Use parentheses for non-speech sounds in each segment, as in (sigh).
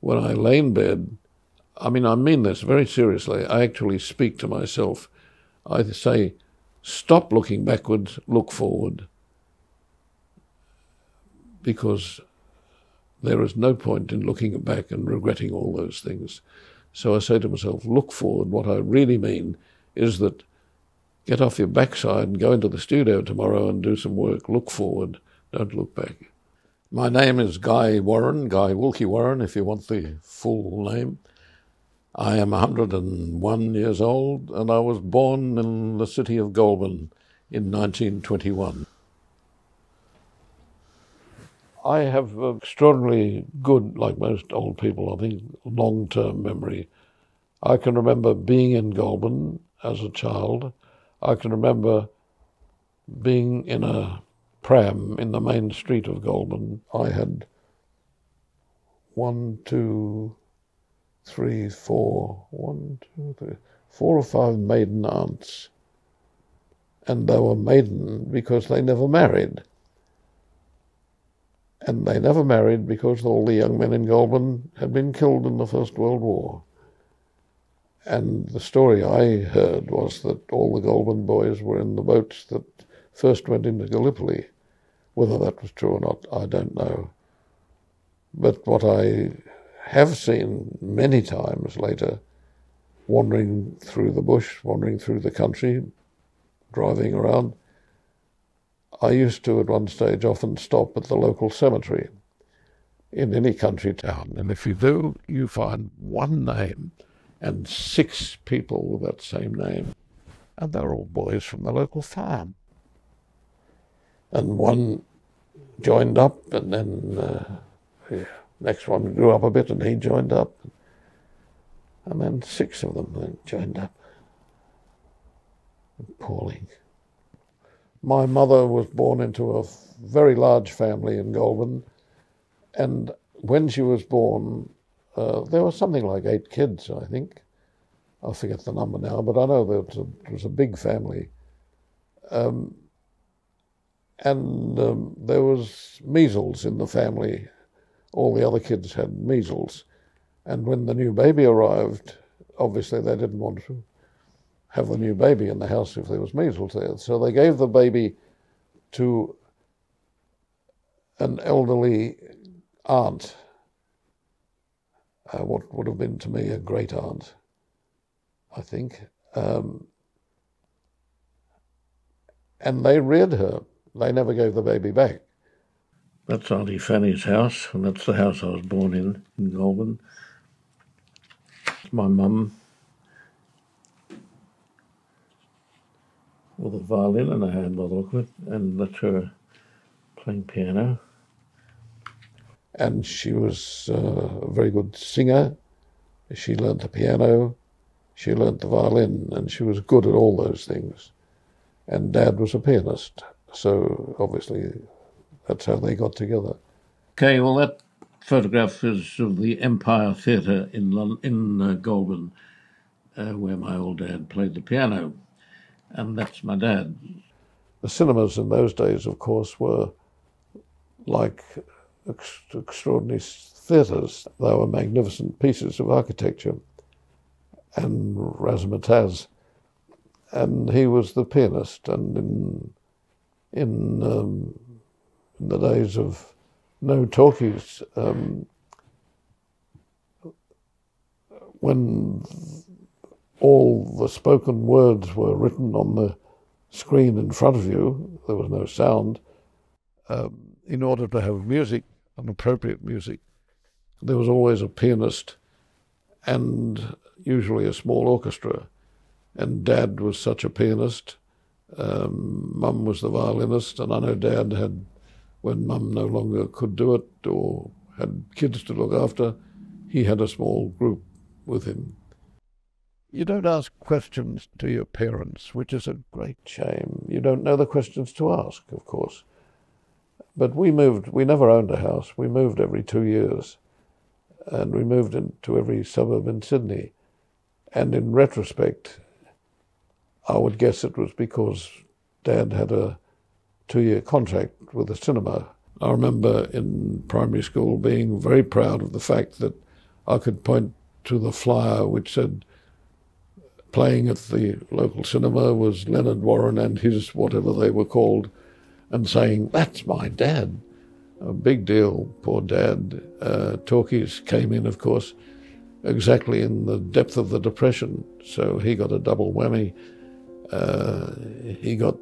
when I lay in bed, I mean, I mean this very seriously. I actually speak to myself. I say, stop looking backwards, look forward. Because there is no point in looking back and regretting all those things. So I say to myself, look forward. What I really mean is that get off your backside and go into the studio tomorrow and do some work. Look forward, don't look back. My name is Guy Warren, Guy Wilkie Warren, if you want the full name. I am 101 years old and I was born in the city of Goulburn in 1921. I have extraordinarily good, like most old people, I think, long term memory. I can remember being in Goulburn as a child. I can remember being in a pram in the main street of Goulburn. I had one, two, three, four, one, two, three, four or five maiden aunts. And they were maiden because they never married. And they never married because all the young men in Goulburn had been killed in the First World War. And the story I heard was that all the Goulburn boys were in the boats that first went into Gallipoli. Whether that was true or not, I don't know. But what I have seen many times later, wandering through the bush, wandering through the country, driving around, I used to at one stage often stop at the local cemetery in any country town. And if you do, you find one name and six people with that same name. And they're all boys from the local farm. And one joined up, and then uh, the next one grew up a bit, and he joined up, and then six of them joined up. Appalling. My mother was born into a very large family in Goulburn, and when she was born, uh, there was something like eight kids, I think. I forget the number now, but I know that it was a, it was a big family. Um, and um, there was measles in the family. All the other kids had measles. And when the new baby arrived, obviously they didn't want to have the new baby in the house if there was measles there. So they gave the baby to an elderly aunt, uh, what would have been to me a great aunt, I think. Um, and they reared her they never gave the baby back. That's Auntie Fanny's house, and that's the house I was born in, in Goulburn. My mum with a violin in her hand by the look of it, and that's her playing piano. And she was uh, a very good singer. She learnt the piano, she learnt the violin, and she was good at all those things. And Dad was a pianist. So obviously, that's how they got together. Okay, well, that photograph is of the Empire Theatre in London, in uh, Goulburn, uh, where my old dad played the piano, and that's my dad. The cinemas in those days, of course, were like ex- extraordinary theatres. They were magnificent pieces of architecture, and razzmatazz. And he was the pianist, and in in, um, in the days of no talkies, um, when all the spoken words were written on the screen in front of you, there was no sound. Um, in order to have music, an appropriate music, there was always a pianist and usually a small orchestra. And Dad was such a pianist um, Mum was the violinist, and I know Dad had, when Mum no longer could do it or had kids to look after, he had a small group with him. You don't ask questions to your parents, which is a great shame. You don't know the questions to ask, of course. But we moved, we never owned a house. We moved every two years. And we moved into every suburb in Sydney. And in retrospect, I would guess it was because Dad had a two year contract with the cinema. I remember in primary school being very proud of the fact that I could point to the flyer which said playing at the local cinema was Leonard Warren and his whatever they were called, and saying, That's my dad. A big deal, poor dad. Uh, talkies came in, of course, exactly in the depth of the Depression, so he got a double whammy. Uh, he got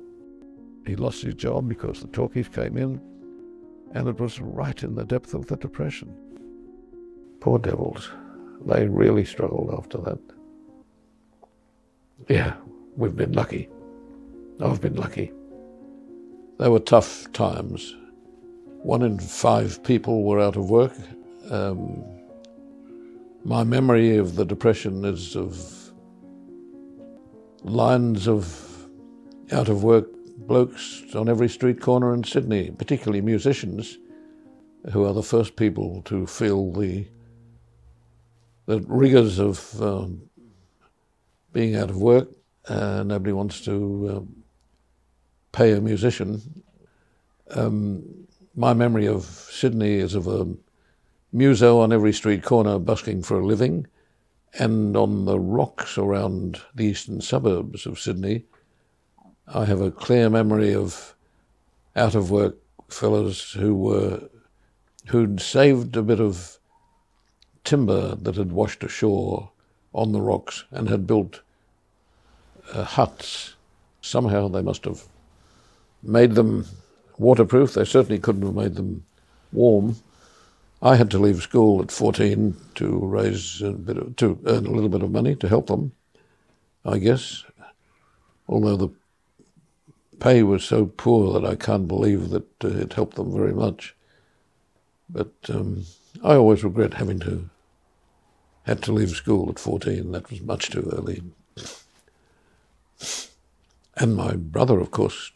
he lost his job because the talkies came in, and it was right in the depth of the Depression. Poor devils. They really struggled after that. Yeah, we've been lucky. I've been lucky. They were tough times. One in five people were out of work. Um, my memory of the Depression is of lines of out of work blokes on every street corner in Sydney, particularly musicians, who are the first people to feel the the rigors of um, being out of work. Uh, nobody wants to um, pay a musician. Um, my memory of Sydney is of a muso on every street corner busking for a living, and on the rocks around the eastern suburbs of Sydney, I have a clear memory of out of work fellows who were who'd saved a bit of timber that had washed ashore on the rocks and had built uh, huts. Somehow they must have made them waterproof. They certainly couldn't have made them warm. I had to leave school at 14 to raise a bit of, to earn a little bit of money to help them, I guess. Although the pay was so poor that I can't believe that uh, it helped them very much. But um, I always regret having to had to leave school at 14. That was much too early. And my brother, of course,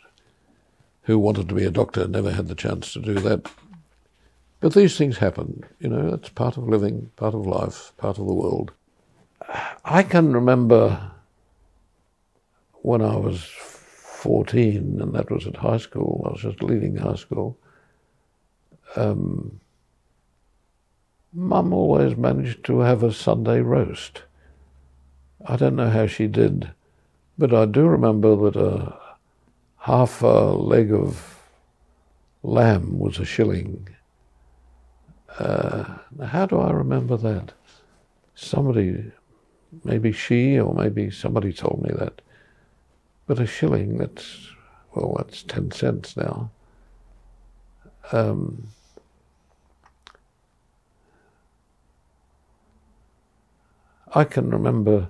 who wanted to be a doctor, never had the chance to do that. But these things happen, you know, that's part of living, part of life, part of the world. I can remember when I was 14, and that was at high school. I was just leaving high school. Um, Mum always managed to have a Sunday roast. I don't know how she did, but I do remember that a half a leg of lamb was a shilling. Uh, how do I remember that? Somebody, maybe she or maybe somebody told me that. But a shilling, that's, well, that's 10 cents now. Um, I can remember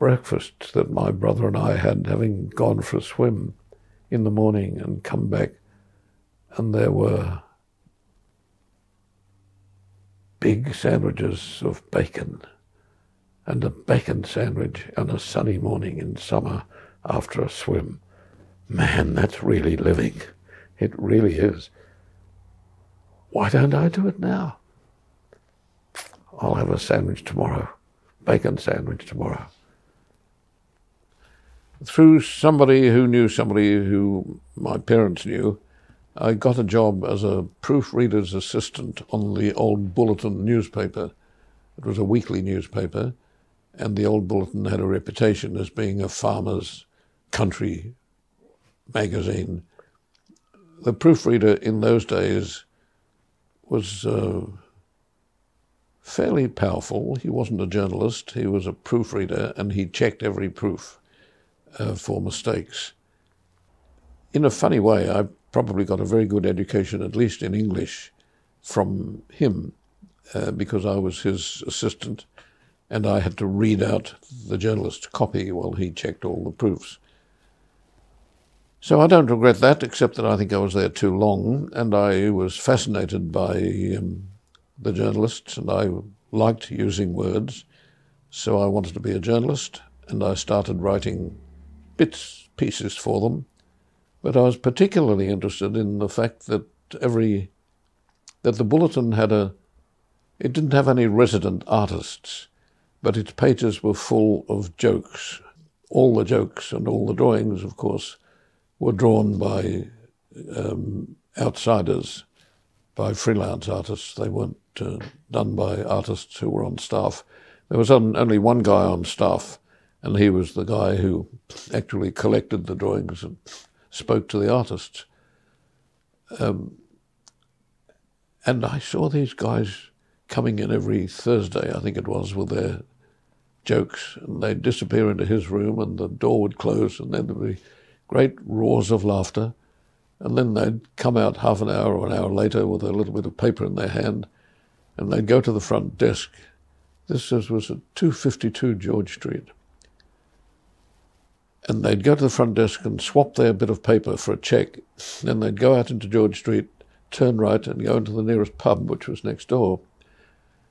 breakfast that my brother and I had, having gone for a swim in the morning and come back, and there were big sandwiches of bacon and a bacon sandwich on a sunny morning in summer after a swim. Man, that's really living. It really is. Why don't I do it now? I'll have a sandwich tomorrow, bacon sandwich tomorrow. Through somebody who knew somebody who my parents knew, I got a job as a proofreader's assistant on the old Bulletin newspaper. It was a weekly newspaper, and the old bulletin had a reputation as being a farmer's country magazine. The proofreader in those days was uh, fairly powerful. He wasn't a journalist, he was a proofreader, and he checked every proof uh, for mistakes. In a funny way, I probably got a very good education, at least in English, from him, uh, because I was his assistant and I had to read out the journalist's copy while he checked all the proofs. So I don't regret that, except that I think I was there too long, and I was fascinated by um, the journalists, and I liked using words. So I wanted to be a journalist, and I started writing bits, pieces for them. But I was particularly interested in the fact that every that the bulletin had a it didn't have any resident artists but its pages were full of jokes. All the jokes and all the drawings, of course, were drawn by um, outsiders by freelance artists. They weren't uh, done by artists who were on staff. There was only one guy on staff, and he was the guy who actually collected the drawings and spoke to the artists. Um, and I saw these guys coming in every Thursday, I think it was, with their jokes, and they'd disappear into his room, and the door would close, and then there'd be great roars of laughter. And then they'd come out half an hour or an hour later with a little bit of paper in their hand, and they'd go to the front desk. This was at 252 George Street. And they'd go to the front desk and swap their bit of paper for a cheque. Then they'd go out into George Street, turn right, and go into the nearest pub, which was next door.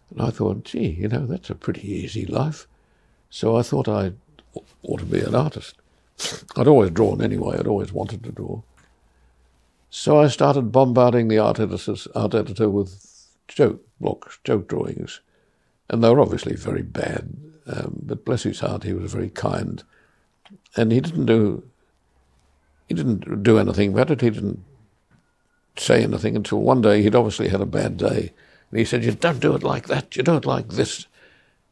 And I thought, gee, you know, that's a pretty easy life. So I thought I ought to be an artist. I'd always drawn anyway, I'd always wanted to draw. So I started bombarding the art, editors, art editor with joke blocks, joke drawings. And they were obviously very bad, um, but bless his heart, he was very kind. And he didn't do he didn't do anything about it. He didn't say anything until one day he'd obviously had a bad day. And he said, You don't do it like that, you do it like this.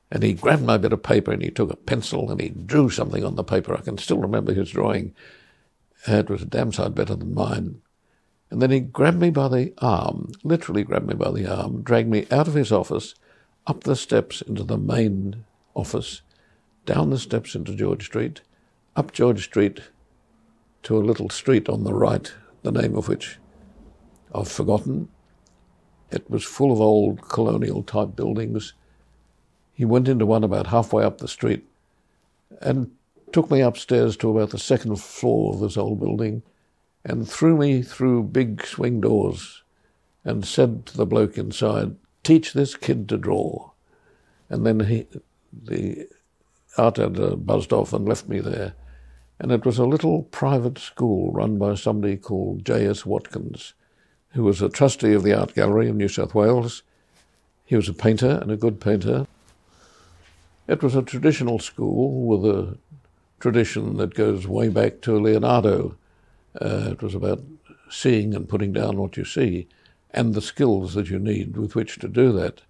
And he grabbed my bit of paper and he took a pencil and he drew something on the paper. I can still remember his drawing. Uh, it was a damn sight better than mine. And then he grabbed me by the arm, literally grabbed me by the arm, dragged me out of his office, up the steps into the main office, down the steps into George Street, up George Street to a little street on the right, the name of which I've forgotten. It was full of old colonial type buildings. He went into one about halfway up the street and took me upstairs to about the second floor of this old building and threw me through big swing doors and said to the bloke inside, Teach this kid to draw. And then he, the art editor buzzed off and left me there. And it was a little private school run by somebody called J.S. Watkins, who was a trustee of the Art Gallery of New South Wales. He was a painter and a good painter. It was a traditional school with a tradition that goes way back to Leonardo uh, it was about seeing and putting down what you see and the skills that you need with which to do that.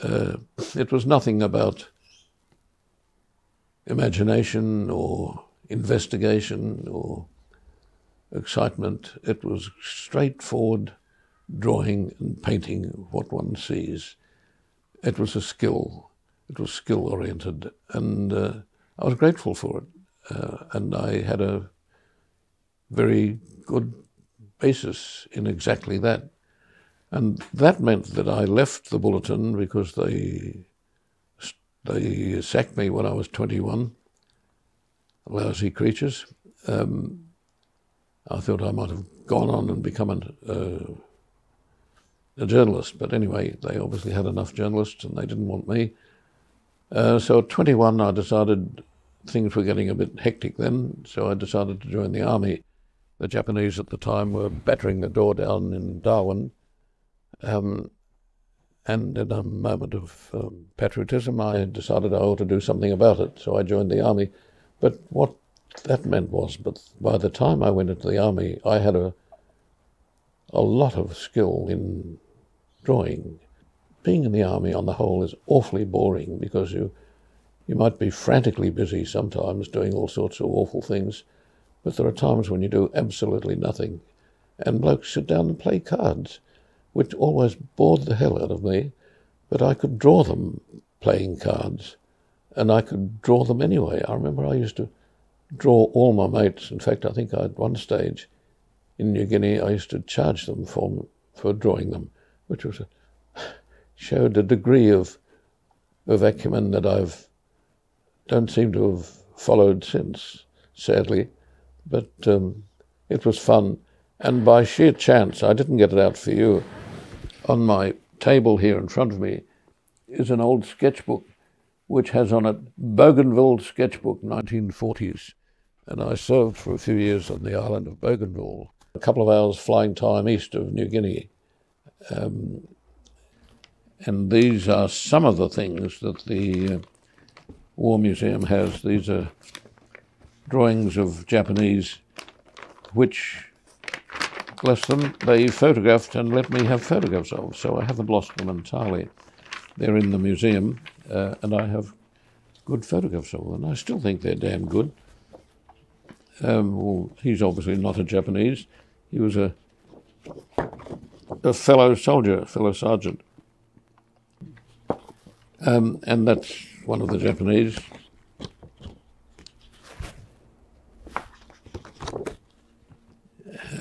Uh, it was nothing about imagination or investigation or excitement. It was straightforward drawing and painting what one sees. It was a skill. It was skill oriented, and uh, I was grateful for it. Uh, and I had a very good basis in exactly that. And that meant that I left the bulletin because they they sacked me when I was 21. Lousy creatures. Um, I thought I might have gone on and become an, uh, a journalist, but anyway, they obviously had enough journalists and they didn't want me. Uh, so at 21, I decided things were getting a bit hectic then, so I decided to join the army. The Japanese at the time were battering the door down in Darwin. Um, and in a moment of um, patriotism, I decided I ought to do something about it. So I joined the army. But what that meant was, but by the time I went into the army, I had a a lot of skill in drawing. Being in the army, on the whole, is awfully boring because you you might be frantically busy sometimes doing all sorts of awful things, but there are times when you do absolutely nothing. And blokes sit down and play cards, which always bored the hell out of me. But I could draw them playing cards, and I could draw them anyway. I remember I used to draw all my mates. In fact, I think at one stage in New Guinea, I used to charge them for for drawing them, which was a, (sighs) showed a degree of of acumen that I've don't seem to have followed since, sadly. But um, it was fun. And by sheer chance, I didn't get it out for you. On my table here in front of me is an old sketchbook which has on it Bougainville Sketchbook, 1940s. And I served for a few years on the island of Bougainville, a couple of hours flying time east of New Guinea. Um, and these are some of the things that the uh, War Museum has. These are drawings of Japanese, which bless them, they photographed and let me have photographs of. So I haven't lost them entirely. They're in the museum, uh, and I have good photographs of them. I still think they're damn good. Um, well, he's obviously not a Japanese. He was a a fellow soldier, a fellow sergeant. Um, and that's one of the Japanese.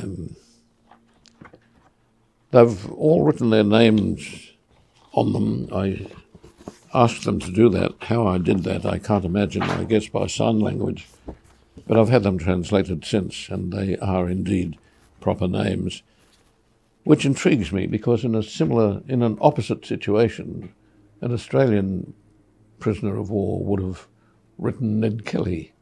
Um, they've all written their names on them. I asked them to do that. How I did that, I can't imagine. I guess by sign language. But I've had them translated since, and they are indeed proper names, which intrigues me because in a similar, in an opposite situation, an Australian prisoner of war would have written Ned Kelly.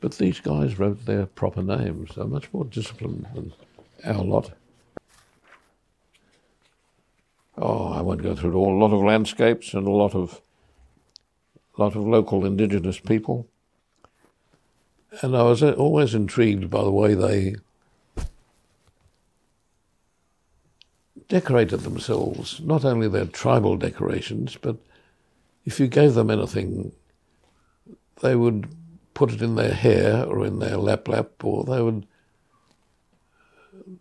But these guys wrote their proper names. They're much more disciplined than our lot. Oh, I won't go through it all. A lot of landscapes and a lot of, lot of local indigenous people. And I was uh, always intrigued by the way they decorated themselves, not only their tribal decorations, but if you gave them anything, they would put it in their hair or in their lap lap, or they would.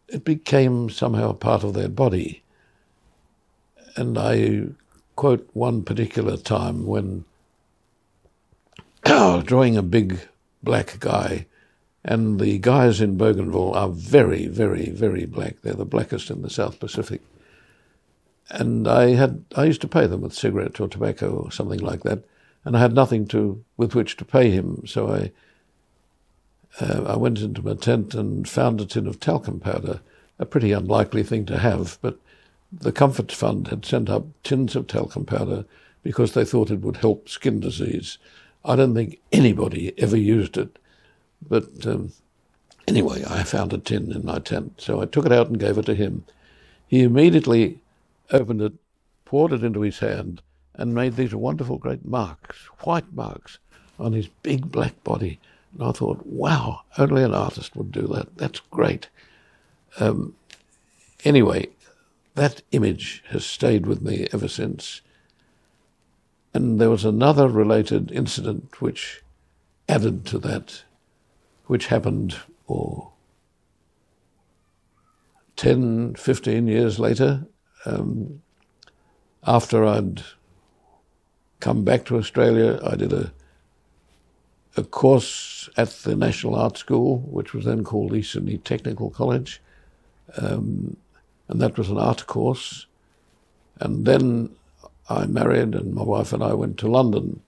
It became somehow part of their body. And I quote one particular time when (coughs) drawing a big black guy and the guys in Bougainville are very, very, very black. They're the blackest in the South Pacific. And I had I used to pay them with cigarettes or tobacco or something like that, and I had nothing to with which to pay him. So I uh, I went into my tent and found a tin of talcum powder, a pretty unlikely thing to have, but the Comfort Fund had sent up tins of talcum powder because they thought it would help skin disease. I don't think anybody ever used it but um, anyway, I found a tin in my tent, so I took it out and gave it to him. He immediately opened it, poured it into his hand, and made these wonderful great marks, white marks, on his big black body. And I thought, wow, only an artist would do that. That's great. Um, anyway, that image has stayed with me ever since. And there was another related incident which added to that which happened, oh, 10, 15 years later, um, after I'd come back to Australia, I did a a course at the National Art School, which was then called East Sydney Technical College, um, and that was an art course. And then I married, and my wife and I went to London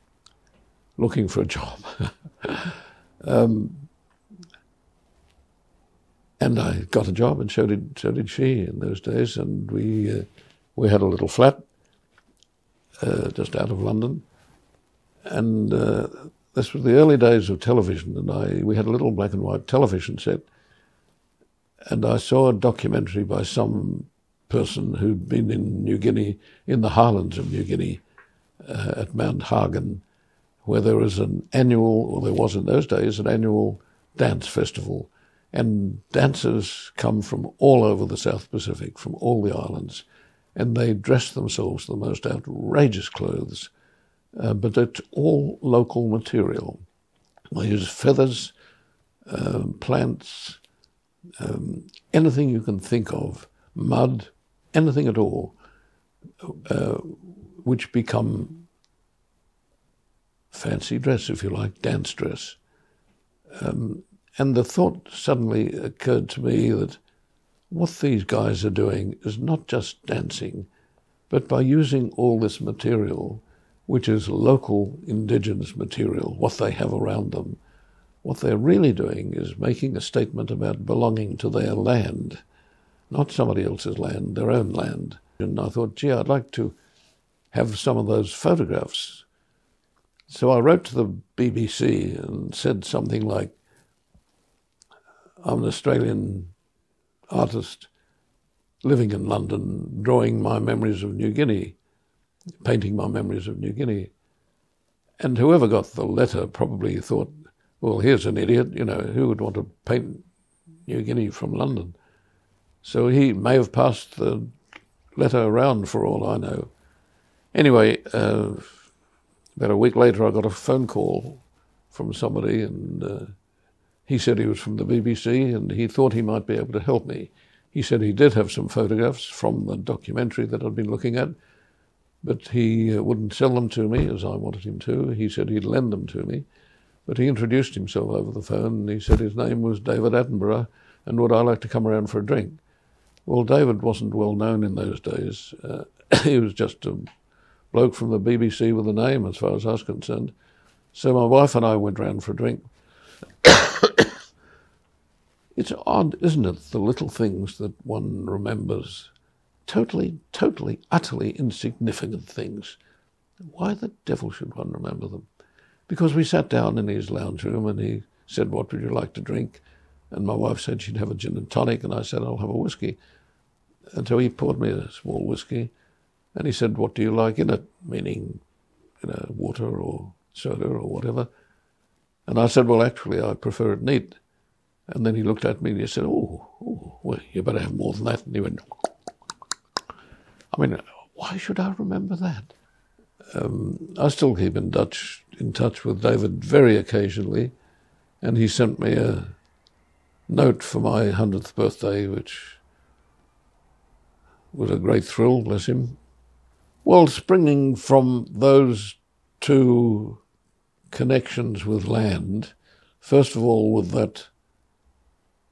looking for a job. (laughs) um, and I got a job, and so did so did she in those days. And we uh, we had a little flat uh, just out of London, and uh, this was the early days of television. And I we had a little black and white television set, and I saw a documentary by some person who'd been in New Guinea, in the highlands of New Guinea, uh, at Mount Hagen, where there was an annual, or there was in those days, an annual dance festival and dancers come from all over the South Pacific, from all the islands, and they dress themselves the most outrageous clothes, uh, but it's all local material. They use feathers, um, plants, um, anything you can think of, mud, anything at all, uh, which become fancy dress, if you like, dance dress. Um, and the thought suddenly occurred to me that what these guys are doing is not just dancing, but by using all this material, which is local indigenous material, what they have around them, what they're really doing is making a statement about belonging to their land, not somebody else's land, their own land. And I thought, gee, I'd like to have some of those photographs. So I wrote to the BBC and said something like, I'm an Australian artist living in London, drawing my memories of New Guinea, painting my memories of New Guinea. And whoever got the letter probably thought, well, here's an idiot, you know, who would want to paint New Guinea from London? So he may have passed the letter around for all I know. Anyway, uh, about a week later, I got a phone call from somebody, and uh, he said he was from the BBC and he thought he might be able to help me. He said he did have some photographs from the documentary that I'd been looking at, but he uh, wouldn't sell them to me as I wanted him to. He said he'd lend them to me. But he introduced himself over the phone and he said his name was David Attenborough and would I like to come around for a drink? Well, David wasn't well known in those days. Uh, (coughs) he was just a bloke from the BBC with a name, as far as I was concerned. So my wife and I went round for a drink. (coughs) it's odd, isn't it, the little things that one remembers. Totally, totally, utterly insignificant things. Why the devil should one remember them? Because we sat down in his lounge room and he said, What would you like to drink? And my wife said she'd have a gin and tonic, and I said, I'll have a whiskey. And so he poured me a small whiskey, and he said, What do you like in it? Meaning, you know, water or soda or whatever. And I said, Well, actually, I prefer it neat. And then he looked at me and he said, Oh, oh well, you better have more than that. And he went, I mean, why should I remember that? Um, I still keep in touch, in touch with David very occasionally, and he sent me a note for my 100th birthday, which was a great thrill, bless him. Well, springing from those two connections with land, first of all, with that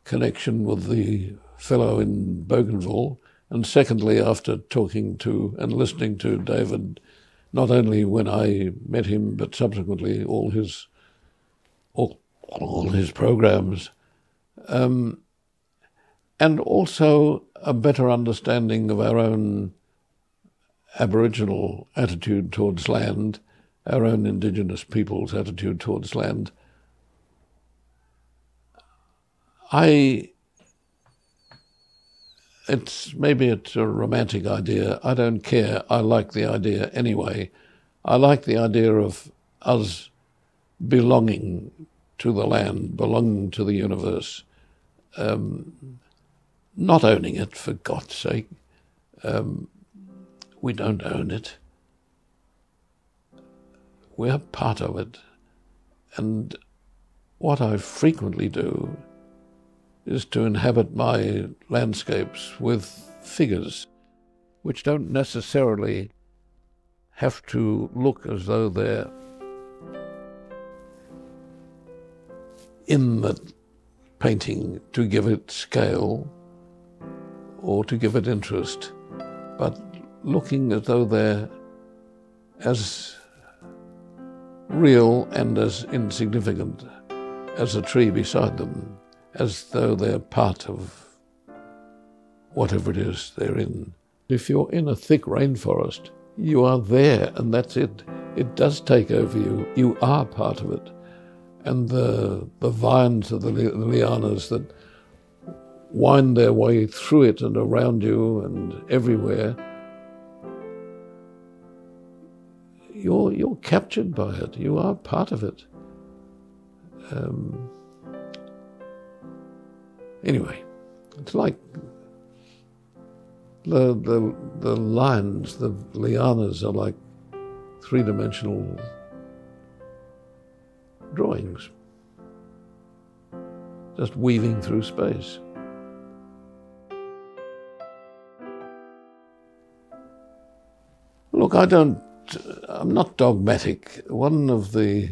connection with the fellow in Bougainville, and secondly, after talking to and listening to David, not only when I met him, but subsequently all his all, all his programs, um, and also a better understanding of our own Aboriginal attitude towards land, our own Indigenous people's attitude towards land. I it's maybe it's a romantic idea. I don't care. I like the idea anyway. I like the idea of us belonging to the land, belonging to the universe, um, not owning it for God's sake. Um, we don't own it. We're part of it. And what I frequently do is to inhabit my landscapes with figures which don't necessarily have to look as though they're in the painting to give it scale or to give it interest, but looking as though they're as real and as insignificant as a tree beside them as though they're part of whatever it is they're in. If you're in a thick rainforest, you are there and that's it. It does take over you. You are part of it. And the, the vines of the, li- the lianas that wind their way through it and around you and everywhere, you're, you're captured by it. You are part of it. Um, Anyway, it's like the, the, the lines, the lianas are like three dimensional drawings, just weaving through space. Look, I don't, I'm not dogmatic. One of the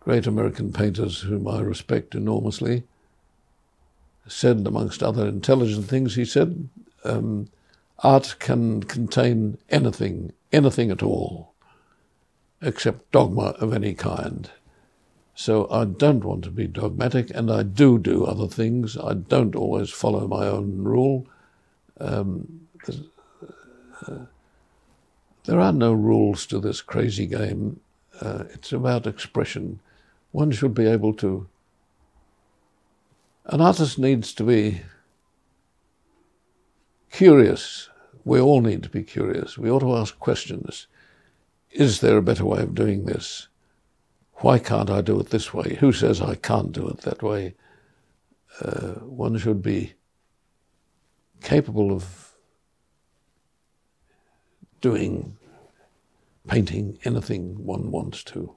great American painters whom I respect enormously said, amongst other intelligent things, he said, um, art can contain anything, anything at all, except dogma of any kind. So I don't want to be dogmatic, and I do do other things. I don't always follow my own rule. Um, uh, there are no rules to this crazy game. Uh, it's about expression. One should be able to an artist needs to be curious. We all need to be curious. We ought to ask questions. Is there a better way of doing this? Why can't I do it this way? Who says I can't do it that way? Uh, one should be capable of doing, painting anything one wants to.